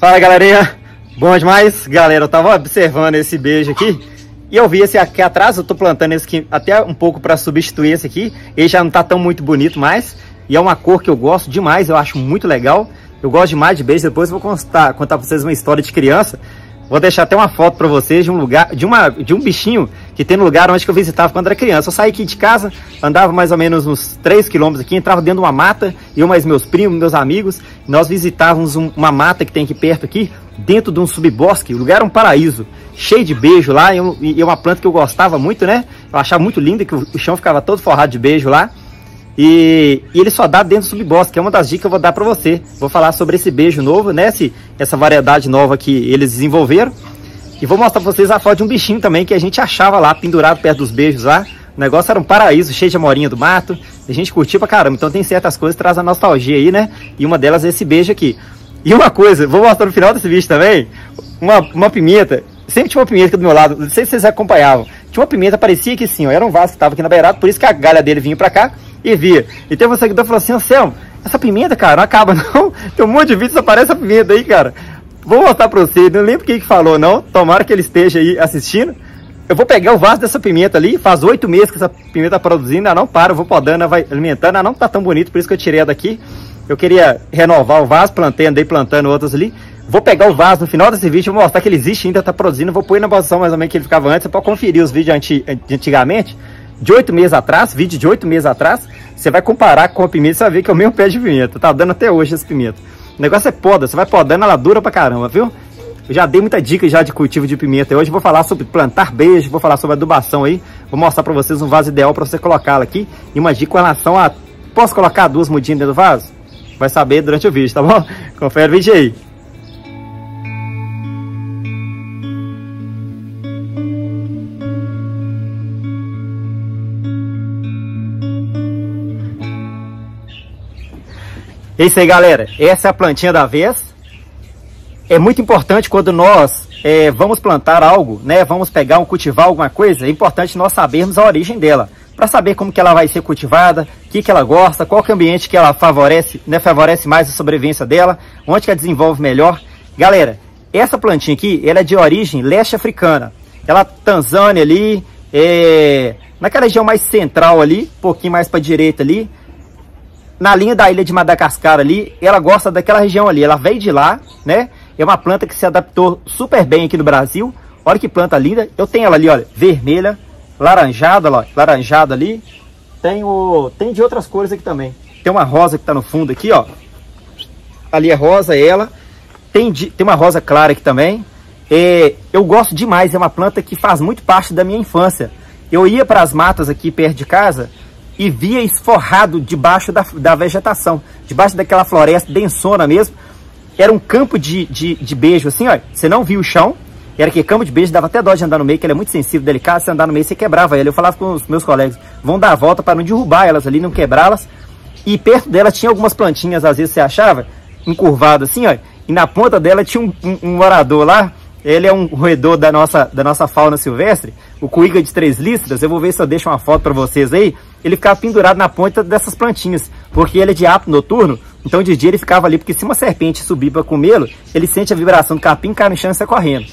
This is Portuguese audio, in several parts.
Fala galerinha, bom demais? Galera, eu tava observando esse beijo aqui e eu vi esse aqui atrás, eu tô plantando esse aqui até um pouco para substituir esse aqui. Ele já não tá tão muito bonito mais e é uma cor que eu gosto demais, eu acho muito legal. Eu gosto demais de beijo, depois eu vou contar, contar pra vocês uma história de criança. Vou deixar até uma foto para vocês de um lugar, de, uma, de um bichinho que tem no lugar onde eu visitava quando era criança. Eu saí aqui de casa, andava mais ou menos uns 3 quilômetros aqui, entrava dentro de uma mata, eu mais meus primos, meus amigos, nós visitávamos um, uma mata que tem aqui perto aqui, dentro de um subbosque, o lugar era um paraíso, cheio de beijo lá, e, é uma planta que eu gostava muito, né? Eu achava muito linda, que o, o chão ficava todo forrado de beijo lá. E, e, ele só dá dentro do subbosque, que é uma das dicas que eu vou dar para você. Vou falar sobre esse beijo novo, né? Esse, essa variedade nova que eles desenvolveram. E vou mostrar para vocês a foto de um bichinho também que a gente achava lá, pendurado perto dos beijos lá. O negócio era um paraíso, cheio de amorinha do mato. A gente curtia pra caramba. Então tem certas coisas que trazem a nostalgia aí, né? E uma delas é esse beijo aqui. E uma coisa, vou mostrar no final desse vídeo também, uma, uma pimenta. Sempre tinha uma pimenta aqui do meu lado, não sei se vocês acompanhavam. Tinha uma pimenta, parecia que sim, ó, era um vaso que estava aqui na beirada, por isso que a galha dele vinha pra cá e via. E tem um seguidor que falou assim, Anselmo, essa pimenta, cara, não acaba não. Tem um monte de vídeo só aparece essa pimenta aí, cara. Vou mostrar pra você, não lembro quem que falou não, tomara que ele esteja aí assistindo. Eu vou pegar o vaso dessa pimenta ali, faz oito meses que essa pimenta tá produzindo, ela não para, eu vou podando, vai alimentando, ela não tá tão bonita, por isso que eu tirei ela daqui. Eu queria renovar o vaso, plantei, andei plantando outras ali. Vou pegar o vaso no final desse vídeo, vou mostrar que ele existe ainda, tá produzindo, vou pôr na posição mais ou menos que ele ficava antes, para conferir os vídeos anti, antigamente, de oito meses atrás, vídeo de oito meses atrás, você vai comparar com a pimenta, você vai ver que é o mesmo pé de pimenta, tá dando até hoje esse pimenta. O negócio é poda, você vai podando, ela dura pra caramba, viu? Eu já dei muita dica já de cultivo de pimenta. Hoje vou falar sobre plantar beijo, vou falar sobre adubação aí. Vou mostrar para vocês um vaso ideal para você colocá-la aqui. E uma dica com relação a... Posso colocar duas mudinhas dentro do vaso? Vai saber durante o vídeo, tá bom? Confere o vídeo aí. É isso aí, galera. Essa é a plantinha da vez. É muito importante quando nós é, vamos plantar algo, né? Vamos pegar um cultivar alguma coisa, é importante nós sabermos a origem dela. Para saber como que ela vai ser cultivada, o que, que ela gosta, qual que é o ambiente que ela favorece, né, favorece mais a sobrevivência dela, onde que ela desenvolve melhor. Galera, essa plantinha aqui, ela é de origem leste africana. Ela Tanzânia ali, é, naquela região mais central ali, um pouquinho mais para direita ali, na linha da ilha de Madagascar ali, ela gosta daquela região ali, ela veio de lá, né? É uma planta que se adaptou super bem aqui no Brasil. Olha que planta linda. Eu tenho ela ali, olha, vermelha, laranjada, laranjada ali. Tem, o, tem de outras cores aqui também. Tem uma rosa que tá no fundo aqui, ó. Ali é rosa, é ela. Tem, tem uma rosa clara aqui também. É, eu gosto demais, é uma planta que faz muito parte da minha infância. Eu ia para as matas aqui perto de casa e via esforrado debaixo da, da vegetação, debaixo daquela floresta densona mesmo. Era um campo de, de, de beijo, assim, ó. Você não via o chão, era que campo de beijo, dava até dó de andar no meio, que ele é muito sensível, delicado, se andar no meio você quebrava ele. Eu falava com os meus colegas, vão dar a volta para não derrubar elas ali, não quebrá-las. E perto dela tinha algumas plantinhas, às vezes você achava, encurvado assim, ó. E na ponta dela tinha um, um, um lá, ele é um roedor da nossa, da nossa fauna silvestre, o cuíga de três listras. Eu vou ver se eu deixo uma foto para vocês aí. Ele ficava pendurado na ponta dessas plantinhas, porque ele é de hábito noturno. Então de dia ele ficava ali, porque se uma serpente subir para comê-lo, ele sente a vibração do capim, cai no chão e sai correndo.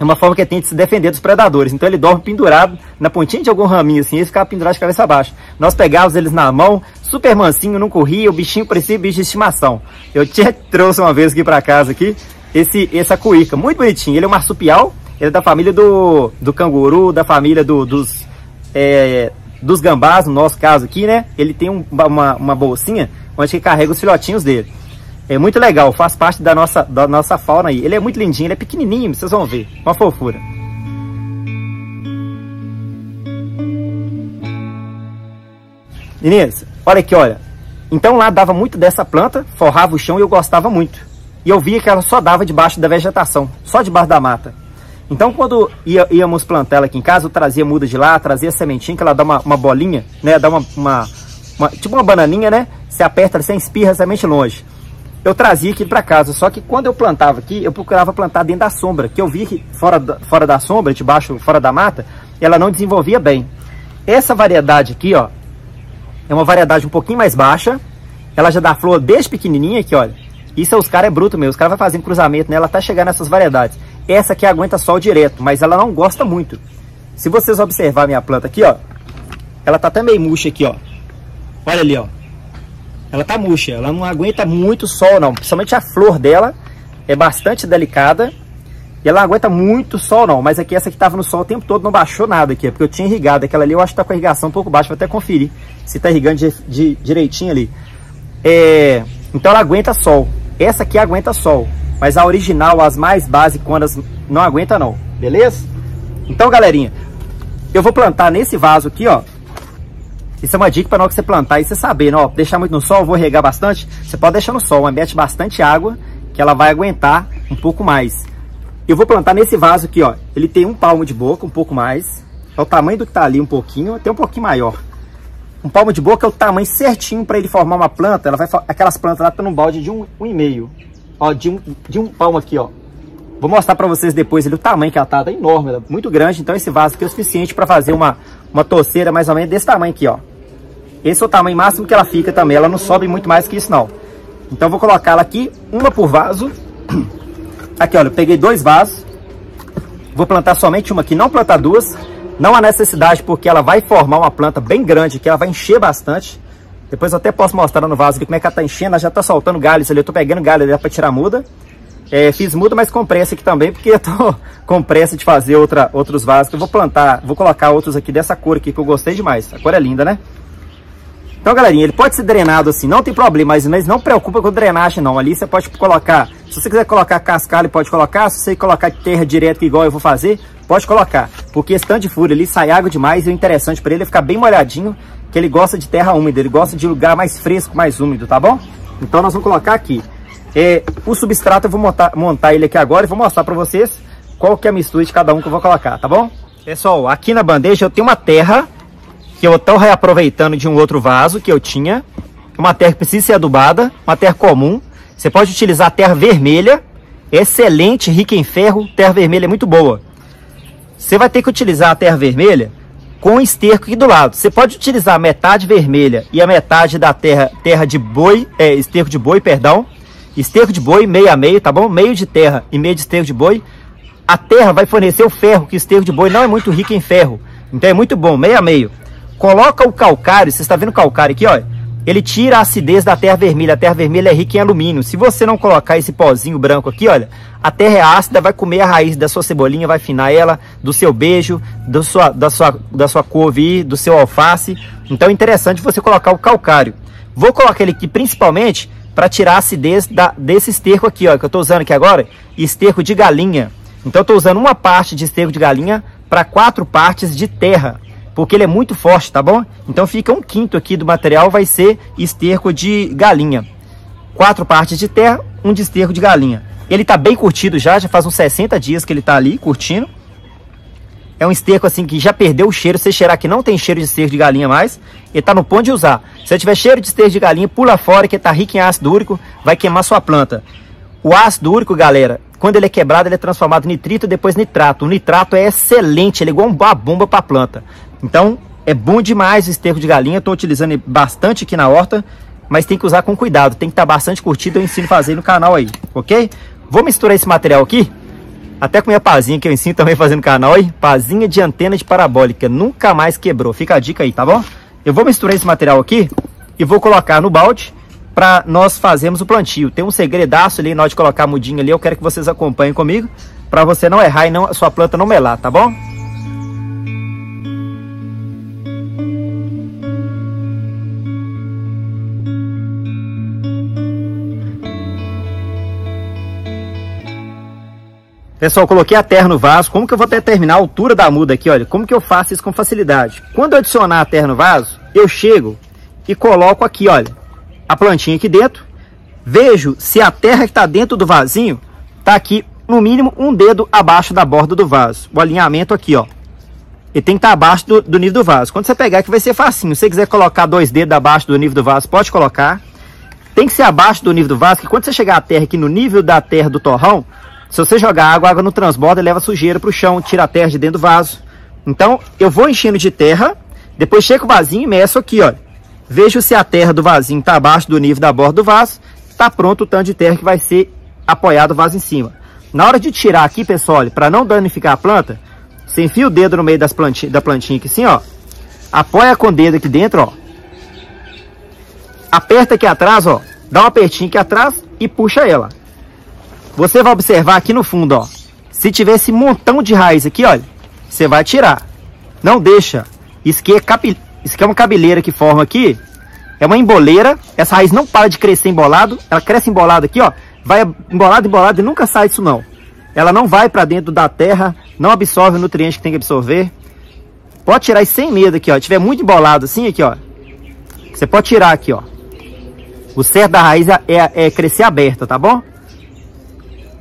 É uma forma que ele tem de se defender dos predadores. Então ele dorme pendurado na pontinha de algum raminho assim, e ficava pendurado de cabeça baixa. Nós pegávamos eles na mão, super mansinho, não corria, o bichinho parecia bicho de estimação. Eu te trouxe uma vez aqui para casa aqui, esse, essa cuíca, muito bonitinho. Ele é um marsupial, ele é da família do, do canguru, da família do, dos, é, dos gambás, no nosso caso aqui, né? Ele tem um, uma, uma bolsinha onde carrega os filhotinhos dele. É muito legal, faz parte da nossa, da nossa fauna aí. Ele é muito lindinho, ele é pequenininho, vocês vão ver. Uma fofura. Meninas, olha aqui, olha. Então lá dava muito dessa planta, forrava o chão e eu gostava muito. E eu via que ela só dava debaixo da vegetação, só debaixo da mata. Então, quando ia, íamos plantar ela aqui em casa, eu trazia muda de lá, trazia sementinha, que ela dá uma, uma bolinha, né? Dá uma, uma, uma, tipo uma bananinha, né? Você aperta, você espirra a semente longe. Eu trazia aqui para casa, só que quando eu plantava aqui, eu procurava plantar dentro da sombra, que eu vi que fora da, fora da sombra, debaixo, fora da mata, ela não desenvolvia bem. Essa variedade aqui, ó, é uma variedade um pouquinho mais baixa, ela já dá flor desde pequenininha aqui, olha, Isso é os caras é bruto mesmo. Os caras vão fazendo cruzamento nela até chegar nessas variedades. Essa aqui aguenta sol direto, mas ela não gosta muito. Se vocês observar minha planta aqui, ó. Ela tá até meio murcha aqui, ó. Olha ali, ó. Ela tá murcha. Ela não aguenta muito sol, não. Principalmente a flor dela é bastante delicada. E ela aguenta muito sol, não. Mas aqui, essa que tava no sol o tempo todo, não baixou nada aqui. Porque eu tinha irrigado. Aquela ali eu acho que tá com a irrigação um pouco baixa. Vou até conferir se tá irrigando de, de, direitinho ali. É, então ela aguenta sol. Essa aqui aguenta sol. Mas a original, as mais básicas, não aguenta não. Beleza? Então, galerinha, eu vou plantar nesse vaso aqui, ó. Isso é uma dica para hora que você plantar e você saber? Ó, deixar muito no sol, vou regar bastante. Você pode deixar no sol, mas mete bastante água, que ela vai aguentar um pouco mais. Eu vou plantar nesse vaso aqui, ó. Ele tem um palmo de boca, um pouco mais. É o tamanho do que tá ali um pouquinho, até um pouquinho maior. Um palmo de boca é o tamanho certinho para ele formar uma planta. Ela vai, aquelas plantas lá estão num balde de um, um e meio. Ó, de um, de um palmo aqui, ó. Vou mostrar para vocês depois ele, o tamanho que ela tá, tá enorme, ela é muito grande. Então esse vaso aqui é o suficiente para fazer uma, uma torceira mais ou menos desse tamanho aqui, ó. Esse é o tamanho máximo que ela fica também, ela não sobe muito mais que isso não. Então vou colocar ela aqui, uma por vaso. Aqui, olha, eu peguei dois vasos. Vou plantar somente uma aqui, não plantar duas. Não há necessidade porque ela vai formar uma planta bem grande, que ela vai encher bastante. Depois eu até posso mostrar no vaso aqui como é que ela tá enchendo. Ela já tá soltando galhos ali. Eu tô pegando galho ali para tirar muda. É, fiz muda, mas com pressa aqui também, porque eu tô com pressa de fazer outra, outros vasos. Eu vou plantar, vou colocar outros aqui dessa cor aqui, que eu gostei demais. A cor é linda, né? Então, galerinha, ele pode ser drenado assim, não tem problema, mas, mas não preocupa com drenagem não. Ali você pode colocar, se você quiser colocar cascalho, pode colocar. Se você colocar terra direto igual eu vou fazer, pode colocar. Porque esse tanto de furo ali sai água demais e o interessante para ele é ficar bem molhadinho, que ele gosta de terra úmida, ele gosta de lugar mais fresco, mais úmido, tá bom? Então nós vamos colocar aqui. É, o substrato eu vou montar, montar ele aqui agora e vou mostrar para vocês qual que é a mistura de cada um que eu vou colocar, tá bom? Pessoal, aqui na bandeja eu tenho uma terra que eu estou reaproveitando de um outro vaso que eu tinha. Uma terra que precisa ser adubada, uma terra comum. Você pode utilizar terra vermelha, excelente, rica em ferro, terra vermelha é muito boa. Você vai ter que utilizar a terra vermelha com esterco aqui do lado. Você pode utilizar metade vermelha e a metade da terra, terra de boi, é, esterco de boi, perdão. Esterco de boi, meio a meio, tá bom? Meio de terra e meio de esterco de boi. A terra vai fornecer o ferro, que o esterco de boi não é muito rico em ferro. Então é muito bom, meio a meio. Coloca o calcário, você está vendo o calcário aqui, ó. Ele tira a acidez da terra vermelha. A terra vermelha é rica em alumínio. Se você não colocar esse pozinho branco aqui, olha, a terra é ácida, vai comer a raiz da sua cebolinha, vai finar ela, do seu beijo, do sua, da, sua, da sua couve, do seu alface. Então é interessante você colocar o calcário. Vou colocar ele aqui principalmente para tirar a acidez da, desse esterco aqui, ó, que eu estou usando aqui agora, esterco de galinha. Então eu estou usando uma parte de esterco de galinha para quatro partes de terra porque ele é muito forte, tá bom? Então fica um quinto aqui do material vai ser esterco de galinha. Quatro partes de terra, um de esterco de galinha. Ele tá bem curtido já, já faz uns 60 dias que ele tá ali curtindo. É um esterco assim que já perdeu o cheiro. Se cheirar que não tem cheiro de esterco de galinha mais, ele tá no ponto de usar. Se tiver cheiro de esterco de galinha, pula fora que tá rico em ácido úrico, vai queimar sua planta. O ácido úrico, galera, quando ele é quebrado, ele é transformado em nitrito e depois nitrato. O nitrato é excelente, ele é igual uma bomba para a planta. Então, é bom demais o esterco de galinha. Estou utilizando bastante aqui na horta, mas tem que usar com cuidado. Tem que estar tá bastante curtido, eu ensino a fazer no canal aí, ok? Vou misturar esse material aqui, até com minha pazinha que eu ensino também fazendo no canal aí. Pazinha de antena de parabólica, nunca mais quebrou. Fica a dica aí, tá bom? Eu vou misturar esse material aqui e vou colocar no balde para nós fazermos o plantio. Tem um segredaço ali na hora de colocar a mudinha ali, eu quero que vocês acompanhem comigo, para você não errar e não, a sua planta não melar, tá bom? Pessoal, coloquei a terra no vaso. Como que eu vou determinar a altura da muda aqui? Olha, como que eu faço isso com facilidade? Quando eu adicionar a terra no vaso, eu chego e coloco aqui, olha, a plantinha aqui dentro, vejo se a terra que está dentro do vasinho está aqui no mínimo um dedo abaixo da borda do vaso. O alinhamento aqui, ó. Ele tem que estar tá abaixo do, do, nível do vaso. Quando você pegar aqui vai ser facinho. Se você quiser colocar dois dedos abaixo do nível do vaso, pode colocar. Tem que ser abaixo do nível do vaso, que quando você chegar a terra aqui no nível da terra do torrão, se você jogar água, a água não transborda e leva sujeira para o chão, tira a terra de dentro do vaso. Então, eu vou enchendo de terra, depois chego o vasinho e meço aqui, ó. Vejo se a terra do vasinho está abaixo do nível da borda do vaso tá pronto o tanto de terra que vai ser apoiado o vaso em cima. Na hora de tirar aqui, pessoal, para não danificar a planta, você enfia o dedo no meio das plantinha, da plantinha aqui assim, ó. Apoia com o dedo aqui dentro, ó. Aperta aqui atrás, ó. Dá um apertinho aqui atrás e puxa ela. Você vai observar aqui no fundo, ó. Se tiver esse montão de raiz aqui, olha, você vai tirar. Não deixa. Isso aqui é, capi... Isso aqui é uma cabeleira que forma aqui. É uma emboleira. Essa raiz não para de crescer embolado. Ela cresce embolada aqui, ó. Vai embolado, embolado e nunca sai disso não. Ela não vai para dentro da terra, não absorve o nutriente que tem que absorver. Pode tirar isso sem medo aqui, ó. Se tiver muito embolado assim aqui, ó. Você pode tirar aqui, ó. O certo da raiz é, é, é crescer aberta, tá bom?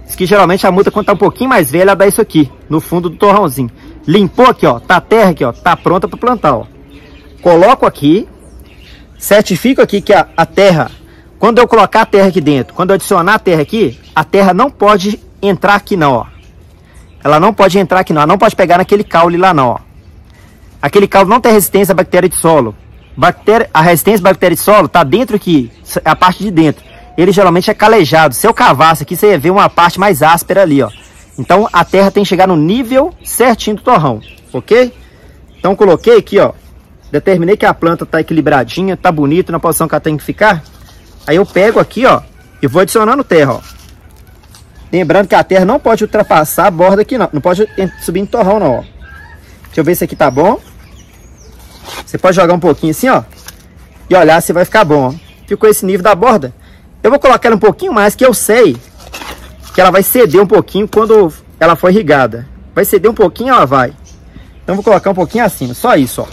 Isso que geralmente a muda quando tá um pouquinho mais velha, dá isso aqui, no fundo do torrãozinho. Limpou aqui, ó, tá a terra aqui, ó, tá pronta para plantar, ó. Coloco aqui, certifico aqui que a, a terra, quando eu colocar a terra aqui dentro, quando eu adicionar a terra aqui, a terra não pode entrar aqui não, ó. Ela não pode entrar aqui não, ela não pode pegar naquele caule lá não, ó. Aquele caule não tem resistência à bactéria de solo. Bactéria, a resistência à bactéria de solo está dentro aqui, a parte de dentro. Ele geralmente é calejado. Se eu cavasse aqui, você ia ver uma parte mais áspera ali, ó. Então a terra tem que chegar no nível certinho do torrão, ok? Então coloquei aqui, ó. Determinei que a planta está equilibradinha, tá bonita na posição que ela tem que ficar. Aí eu pego aqui, ó, e vou adicionando terra, ó. Lembrando que a terra não pode ultrapassar a borda aqui, não. Não pode subir em torrão, não, ó. Deixa eu ver se aqui tá bom. Você pode jogar um pouquinho assim, ó. E olhar se vai ficar bom, ó. Ficou esse nível da borda. Eu vou colocar ela um pouquinho mais, que eu sei que ela vai ceder um pouquinho quando ela for irrigada. Vai ceder um pouquinho, ela vai. Então vou colocar um pouquinho acima, só isso, ó.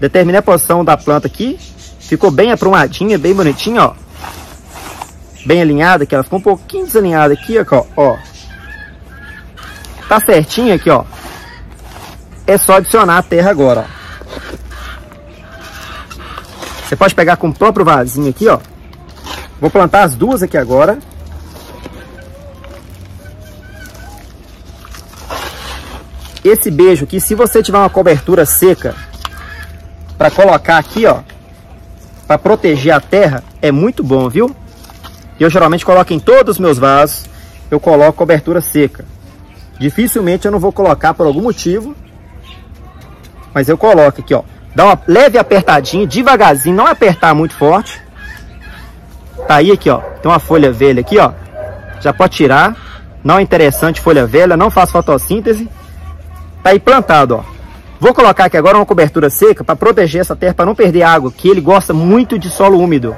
Determinei a posição da planta aqui. Ficou bem aprumadinha, bem bonitinha, ó. Bem alinhada aqui, ela ficou um pouquinho desalinhada aqui, ó. ó. Tá certinho aqui, ó. É só adicionar a terra agora, ó. Você pode pegar com o próprio vasinho aqui, ó. Vou plantar as duas aqui agora. Esse beijo aqui, se você tiver uma cobertura seca para colocar aqui, ó, para proteger a terra, é muito bom, viu? Eu geralmente coloco em todos os meus vasos, eu coloco cobertura seca. Dificilmente eu não vou colocar por algum motivo, mas eu coloco aqui, ó. Dá uma leve apertadinha, devagarzinho, não apertar muito forte. Tá aí aqui, ó. Tem uma folha velha aqui, ó. Já pode tirar. Não é interessante folha velha, não faz fotossíntese. Tá aí plantado, ó. Vou colocar aqui agora uma cobertura seca para proteger essa terra, para não perder água, que ele gosta muito de solo úmido.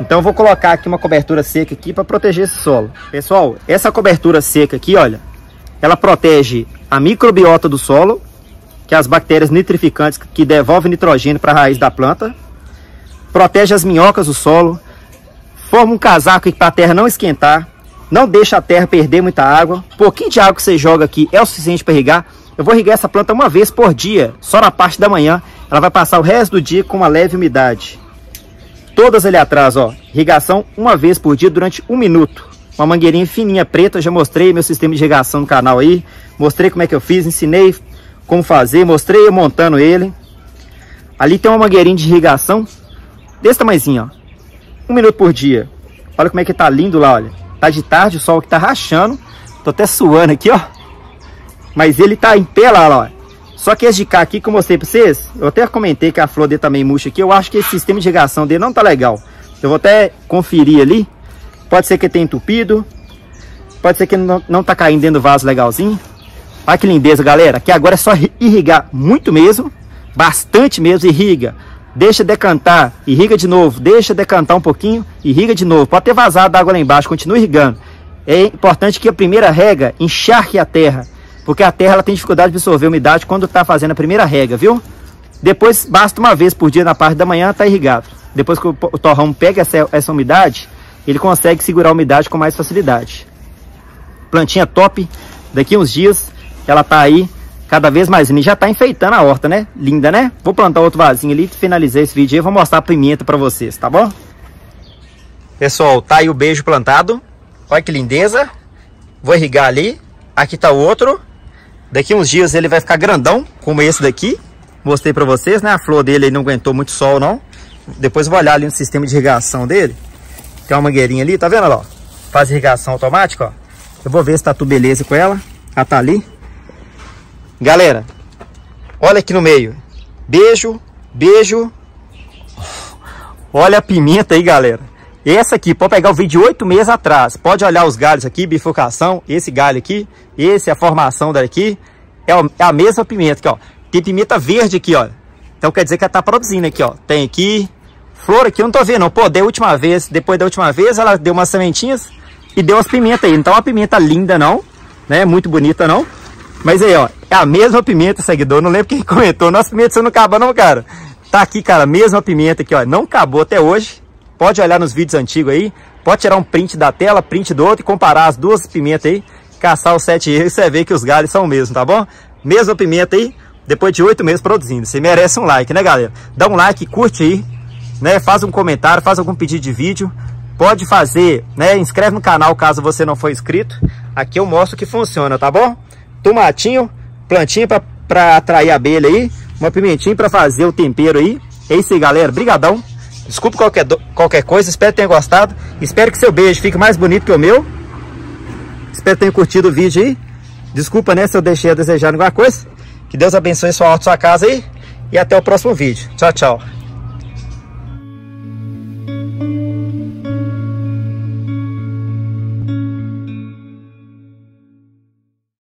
Então vou colocar aqui uma cobertura seca aqui para proteger esse solo. Pessoal, essa cobertura seca aqui, olha, ela protege a microbiota do solo, que é as bactérias nitrificantes que devolvem nitrogênio para a raiz da planta. Protege as minhocas do solo. Forma um casaco para a terra não esquentar. Não deixa a terra perder muita água. Pouquinho de água que você joga aqui é o suficiente para irrigar. Eu vou irrigar essa planta uma vez por dia, só na parte da manhã. Ela vai passar o resto do dia com uma leve umidade. Todas ali atrás, ó. Irrigação uma vez por dia durante um minuto. Uma mangueirinha fininha preta, já mostrei meu sistema de irrigação no canal aí. Mostrei como é que eu fiz, ensinei como fazer, mostrei eu montando ele. Ali tem uma mangueirinha de irrigação desse tamanhozinho, ó. Um minuto por dia. Olha como é que tá lindo lá, olha. Tá de tarde, o sol que tá rachando. Tô até suando aqui, ó. Mas ele tá em pé lá, ó. Só que esse de cá aqui que eu mostrei pra vocês, eu até comentei que a flor dele também tá murcha aqui. Eu acho que esse sistema de irrigação dele não tá legal. Eu vou até conferir ali. Pode ser que tenha entupido. Pode ser que não, não tá caindo dentro do vaso legalzinho. Olha que lindeza, galera. Aqui agora é só irrigar muito mesmo. Bastante mesmo, irriga. Deixa decantar, irriga de novo. Deixa decantar um pouquinho, irriga de novo. Pode ter vazado água lá embaixo, continue irrigando. É importante que a primeira rega encharque a terra. Porque a terra ela tem dificuldade de absorver umidade quando está fazendo a primeira rega, viu? Depois basta uma vez por dia na parte da manhã, está irrigado. Depois que o torrão pega essa, essa umidade, ele consegue segurar a umidade com mais facilidade. Plantinha top. Daqui uns dias ela tá aí cada vez mais linda. Já tá enfeitando a horta, né? Linda, né? Vou plantar outro vasinho ali, finalizar esse vídeo e vou mostrar a pimenta para vocês, tá bom? Pessoal, tá aí o beijo plantado. Olha que lindeza. Vou irrigar ali. Aqui tá o outro. Daqui uns dias ele vai ficar grandão, como esse daqui. Mostrei para vocês, né? A flor dele não aguentou muito sol, não. Depois vou olhar ali no sistema de irrigação dele. Tem uma mangueirinha ali, tá vendo, ó? Faz irrigação automática, ó. Eu vou ver se tá tudo beleza com ela. Ela tá ali. Galera, olha aqui no meio. Beijo, beijo. Olha a pimenta aí, galera. Essa aqui, pode pegar o vídeo de oito meses atrás. Pode olhar os galhos aqui, bifurcação. Esse galho aqui, esse, a formação daqui. É a mesma pimenta aqui, ó. Tem pimenta verde aqui, ó. Então quer dizer que ela tá produzindo aqui, ó. Tem aqui. Flor aqui, eu não tô vendo, não. Pô, deu a última vez. Depois da última vez, ela deu umas sementinhas e deu as pimentas aí. Não tá uma pimenta linda, não. Né? Muito bonita, não. Mas aí, ó. É a mesma pimenta, seguidor. Não lembro quem comentou. Nossa pimenta você não acaba, não, cara. Tá aqui, cara. Mesma pimenta aqui, ó. Não acabou até hoje. Pode olhar nos vídeos antigos aí. Pode tirar um print da tela, print do outro e comparar as duas pimentas aí. Caçar os sete erros e você vê que os galhos são o mesmo, tá bom? Mesma pimenta aí depois de oito meses produzindo. Você merece um like, né, galera? Dá um like, curte aí, né? Faz um comentário, faz algum pedido de vídeo. Pode fazer, né? Inscreve no canal caso você não for inscrito. Aqui eu mostro que funciona, tá bom? Tomatinho, plantinha para atrair abelha aí. Uma pimentinha para fazer o tempero aí. É isso aí, galera. Brigadão. Desculpa qualquer, qualquer coisa. Espero que tenha gostado. Espero que seu beijo fique mais bonito que o meu. Espero que tenha curtido o vídeo aí. Desculpa, né, se eu deixei a desejar alguma coisa. Que Deus abençoe sua horta, sua casa aí. E até o próximo vídeo. Tchau, tchau.